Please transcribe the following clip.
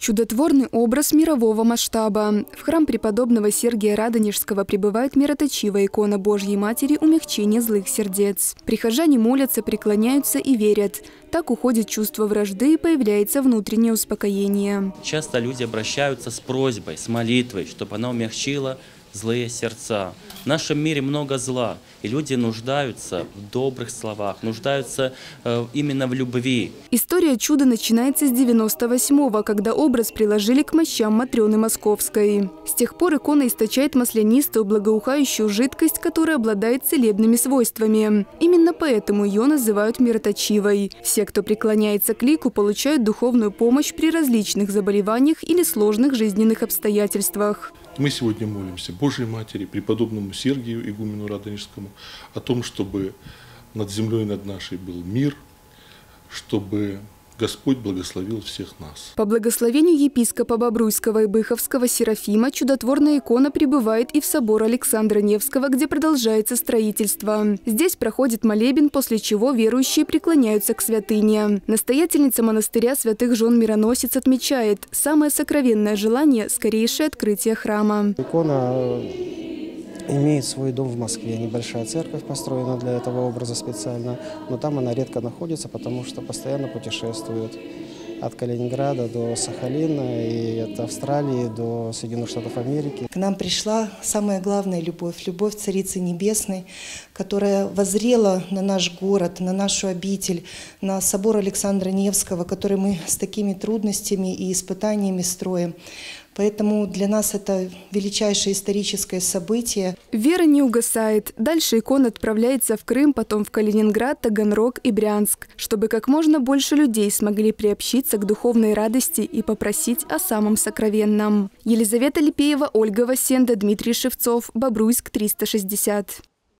Чудотворный образ мирового масштаба. В храм преподобного Сергия Радонежского прибывает мироточивая икона Божьей Матери умягчения злых сердец. Прихожане молятся, преклоняются и верят. Так уходит чувство вражды и появляется внутреннее успокоение. Часто люди обращаются с просьбой, с молитвой, чтобы она умягчила злые сердца. В нашем мире много зла, и люди нуждаются в добрых словах, нуждаются э, именно в любви. История чуда начинается с 98-го, когда образ приложили к мощам Матрёны Московской. С тех пор икона источает маслянистую благоухающую жидкость, которая обладает целебными свойствами. Именно поэтому ее называют мироточивой. Все, кто преклоняется к лику, получают духовную помощь при различных заболеваниях или сложных жизненных обстоятельствах. Мы сегодня молимся Божьей Матери, преподобному Сергию Игумену Радонежскому, о том, чтобы над землей над нашей был мир, чтобы Господь благословил всех нас. По благословению епископа Бобруйского и Быховского Серафима чудотворная икона прибывает и в собор Александра Невского, где продолжается строительство. Здесь проходит молебен, после чего верующие преклоняются к святыне. Настоятельница монастыря святых жен Мироносец отмечает, самое сокровенное желание – скорейшее открытие храма. Икона имеет свой дом в Москве. Небольшая церковь построена для этого образа специально, но там она редко находится, потому что постоянно путешествует от Калининграда до Сахалина и от Австралии до Соединенных Штатов Америки. К нам пришла самая главная любовь, любовь Царицы Небесной, которая возрела на наш город, на нашу обитель, на собор Александра Невского, который мы с такими трудностями и испытаниями строим. Поэтому для нас это величайшее историческое событие. Вера не угасает. Дальше икона отправляется в Крым, потом в Калининград, Таганрог и Брянск, чтобы как можно больше людей смогли приобщиться к духовной радости и попросить о самом сокровенном. Елизавета Липеева, Ольга Васенда, Дмитрий Шевцов, Бобруйск, 360.